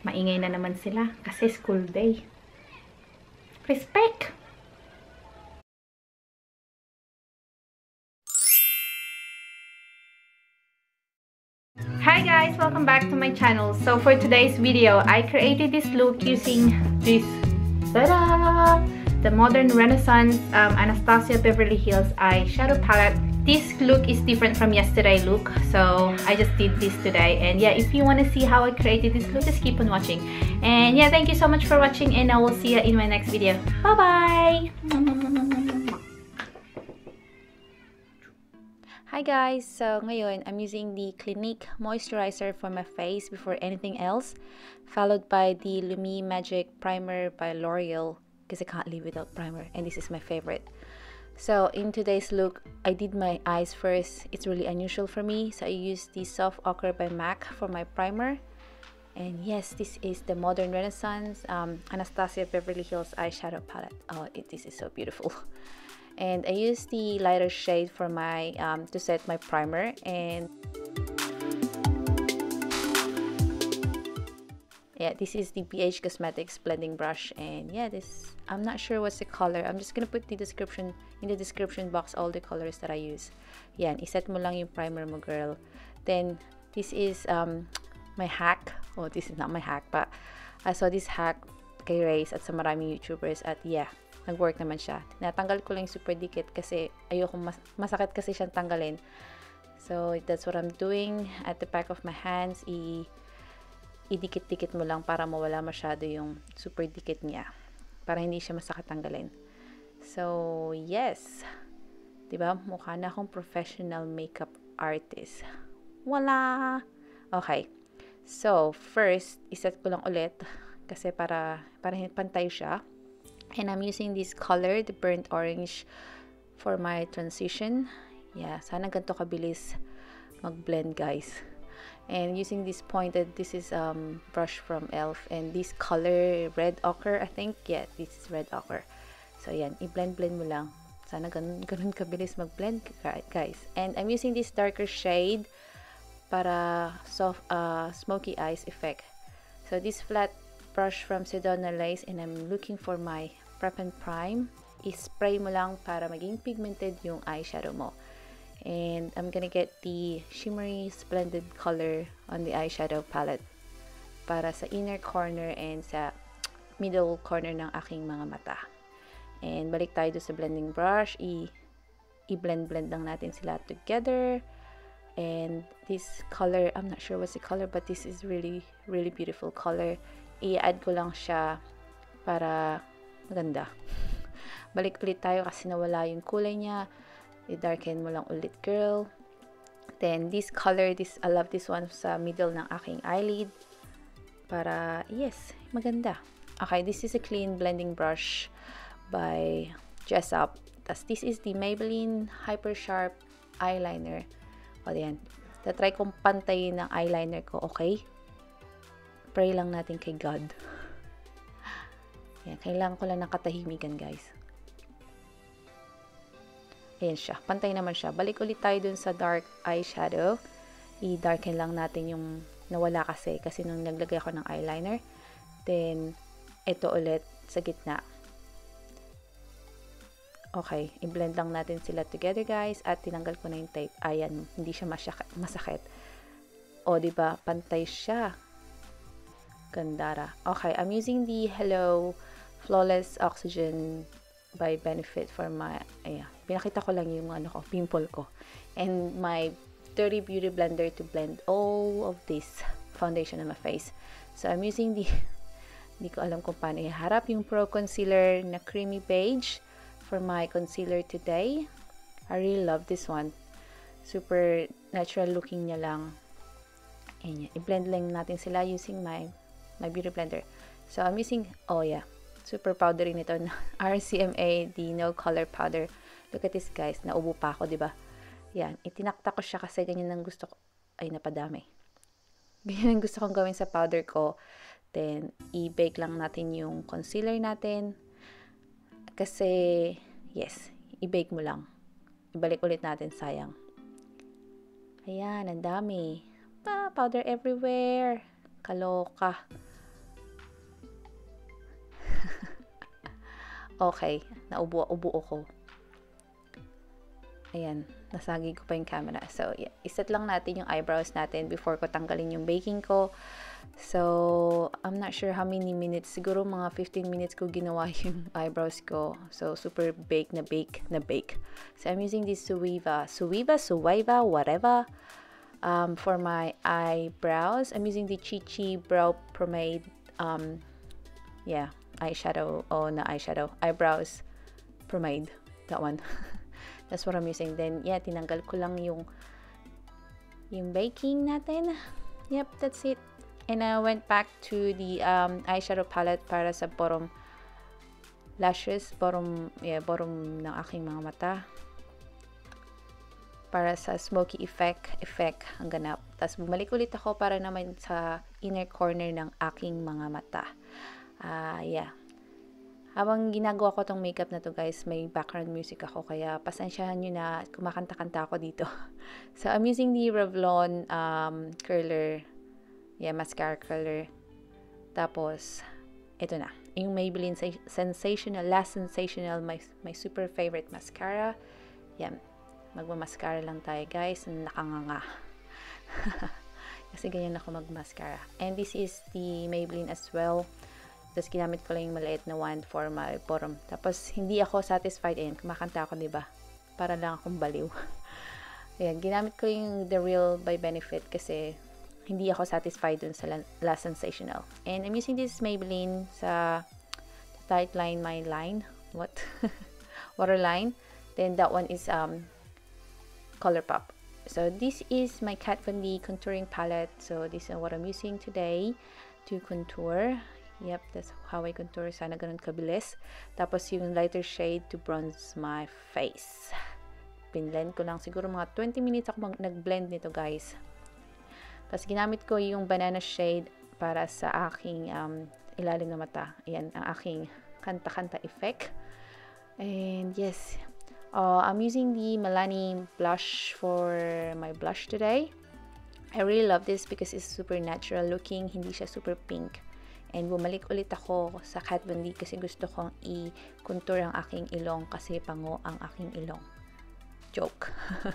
Maingay na naman sila kasi school day. Respect! Hi guys! Welcome back to my channel. So for today's video, I created this look using this! The Modern Renaissance um, Anastasia Beverly Hills eyeshadow palette. This look is different from yesterday look, so I just did this today. And yeah, if you want to see how I created this look, just keep on watching. And yeah, thank you so much for watching and I will see you in my next video. Bye-bye! Hi guys! So ngayon, I'm using the Clinique Moisturizer for my face before anything else. Followed by the Lumi Magic Primer by L'Oreal because I can't live without primer and this is my favorite. So in today's look, I did my eyes first. It's really unusual for me. So I used the Soft Ochre by MAC for my primer. And yes, this is the Modern Renaissance um, Anastasia Beverly Hills eyeshadow palette. Oh, it, this is so beautiful. And I used the lighter shade for my um, to set my primer and yeah this is the BH Cosmetics blending brush and yeah this I'm not sure what's the color I'm just gonna put the description in the description box all the colors that I use yan iset mo lang yung primer mo girl then this is um, my hack oh this is not my hack but I saw this hack kay Ray's at sa maraming YouTubers at yeah nag-work naman siya. Natanggal ko lang yung super dikit kasi ayoko mas masakit kasi siyang tanggalin. So, that's what I'm doing. At the back of my hands, i idikit-dikit mo lang para mawala masyado yung super dikit niya. Para hindi siya masakit tanggalin. So, yes. 'Di ba? Mukha na akong professional makeup artist. Wala! Okay. So, first, iset ko lang ulit kasi para para pantay siya. And I'm using this color, the burnt orange, for my transition. Yeah, sana ganito kabilis mag-blend, guys. And using this pointed, this is um brush from e.l.f. And this color, red ochre, I think. Yeah, this is red ochre. So, yan. I-blend-blend mo lang. Sana ganun, ganun kabilis mag-blend, guys. And I'm using this darker shade para soft, uh, smoky eyes effect. So, this flat brush from Sedona Lace and I'm looking for my Prep and Prime. I-spray mo lang para maging pigmented yung eyeshadow mo. And I'm gonna get the shimmery splendid color on the eyeshadow palette para sa inner corner and sa middle corner ng aking mga mata. And balik tayo sa blending brush. I-blend-blend lang natin sila together. And this color, I'm not sure what's the color, but this is really, really beautiful color. I-add ko lang siya para maganda. Balik ulit tayo kasi nawala yung kulay niya. I-darken mo lang ulit, girl. Then, this color, this, I love this one sa middle ng aking eyelid. Para, yes, maganda. Okay, this is a clean blending brush by Jessup. Tapos, this is the Maybelline Hyper Sharp Eyeliner. O, yan. Tatry kong pantayin ng eyeliner ko, okay? Pray lang natin kay God. Ayan, kailangan ko lang ng katahimikan, guys. Ayan siya. Pantay naman siya. Balik ulit tayo dun sa dark eyeshadow. I-darken lang natin yung nawala kasi. Kasi nung naglagay ako ng eyeliner. Then, ito ulit sa gitna. Okay. I-blend lang natin sila together, guys. At tinanggal ko na yung tape. Ayan. Hindi siya masakit. O, ba diba? Pantay siya. Gandara. Okay. I'm using the Hello Flawless Oxygen by Benefit for my, ayan, pinakita ko lang yung ano ko, pimple ko. And my Dirty Beauty Blender to blend all of this foundation on my face. So, I'm using the, hindi ko alam kung paano iharap yung Pro Concealer na creamy beige for my concealer today. I really love this one. Super natural looking niya lang. Ayan, i-blend lang natin sila using my, my beauty blender. So, I'm using, oh yeah, super powdery nito na RCMA, the no color powder. Look at this guys, naubo pa ako, 'di ba? Yan, itinakta ko siya kasi ganyan ang gusto ko. Ay, napadami. Ganyan ang gusto kong gawin sa powder ko. Then, i-bake lang natin yung concealer natin. Kasi, yes, i-bake mo lang. Ibalik ulit natin, sayang. Ayan, ang dami. Pa, powder everywhere. Kaloka. okay, naubo-ubo ako. Ayan, nasagi ko pa yung camera. So, yeah, iset lang natin yung eyebrows natin before ko tanggalin yung baking ko. So, I'm not sure how many minutes. Siguro mga 15 minutes ko ginawa yung eyebrows ko. So, super bake na bake na bake. So, I'm using this Suiva. Suiva, Suiva, whatever. Um, for my eyebrows, I'm using the Chi Chi Brow Pomade. Um, yeah, eyeshadow. Oh, na eyeshadow. Eyebrows pomade. That one. That's what I'm using. Then, yeah, tinanggal ko lang yung yung baking natin. Yep, that's it. And I went back to the um, eyeshadow palette para sa bottom lashes, bottom, yeah, bottom ng aking mga mata. Para sa smoky effect, effect ang ganap. Tapos bumalik ulit ako para naman sa inner corner ng aking mga mata. Ah, uh, yeah habang ginagawa ko tong makeup na to guys, may background music ako kaya pasensyahan nyo na kumakanta-kanta ako dito. so I'm using the Revlon um, curler, yeah, mascara curler. Tapos, ito na. Yung Maybelline Sensational, Last Sensational, my, my super favorite mascara. Yan. Magmamascara lang tayo guys. Nakanganga. Kasi ganyan ako magmascara. And this is the Maybelline as well. Tapos, ginamit ko lang yung maliit na wand for my bottom. Tapos, hindi ako satisfied. Ayan, kumakanta ako, diba? Para lang akong baliw. Ayan, ginamit ko yung The Real by Benefit kasi hindi ako satisfied dun sa Last Sensational. And I'm using this Maybelline sa Tight Line My Line. What? Waterline. Then, that one is um, Colourpop. So, this is my Kat Von D contouring palette. So, this is what I'm using today to contour. Yep, that's how I contour. Sana ganun kabilis. Tapos yung lighter shade to bronze my face. Pinblend ko lang. Siguro mga 20 minutes ako nag-blend nito guys. Tapos ginamit ko yung banana shade para sa aking um, ilalim na mata. Ayan, ang aking kanta-kanta effect. And yes, uh, I'm using the Milani blush for my blush today. I really love this because it's super natural looking. Hindi siya super pink. And bumalik ulit ako sa Kat Von D kasi gusto kong i-contour ang aking ilong kasi pango ang aking ilong. Joke.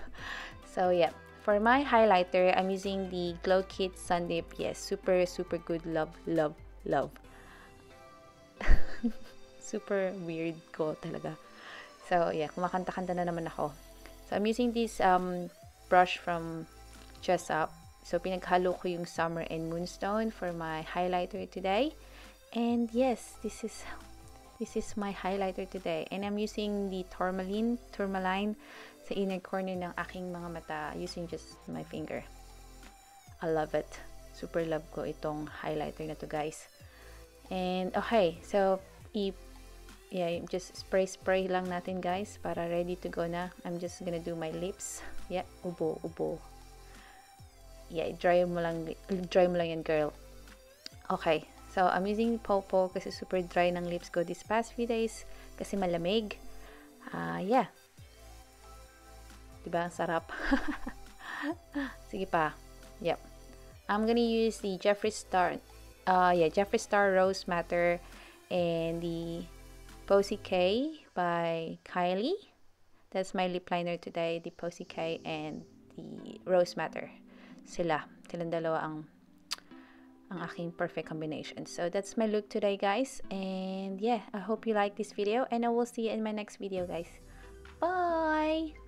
so yeah, for my highlighter, I'm using the Glow Kit Sun. Yes, super, super good. Love, love, love. super weird ko talaga. So yeah, kumakanta-kanta na naman ako. So I'm using this um, brush from Dress Up. So, pinaghalo ko yung Summer and Moonstone for my highlighter today. And yes, this is this is my highlighter today. And I'm using the tourmaline, tourmaline sa inner corner ng aking mga mata using just my finger. I love it. Super love ko itong highlighter na to guys. And okay, so i yeah, just spray spray lang natin guys para ready to go na. I'm just gonna do my lips. Yeah, ubo, ubo yeah, dry mo lang, dry mo lang yan, girl. Okay. So, I'm using Popo kasi super dry ng lips ko this past few days kasi malamig. Ah, uh, yeah. Diba? Sarap. Sige pa. Yep. I'm gonna use the Jeffree Star, uh, yeah, Jeffree Star Rose Matter and the Posy K by Kylie. That's my lip liner today, the Posy K and the Rose Matter sila. Silang dalawa ang ang aking perfect combination. So that's my look today guys. And yeah, I hope you like this video and I will see you in my next video guys. Bye!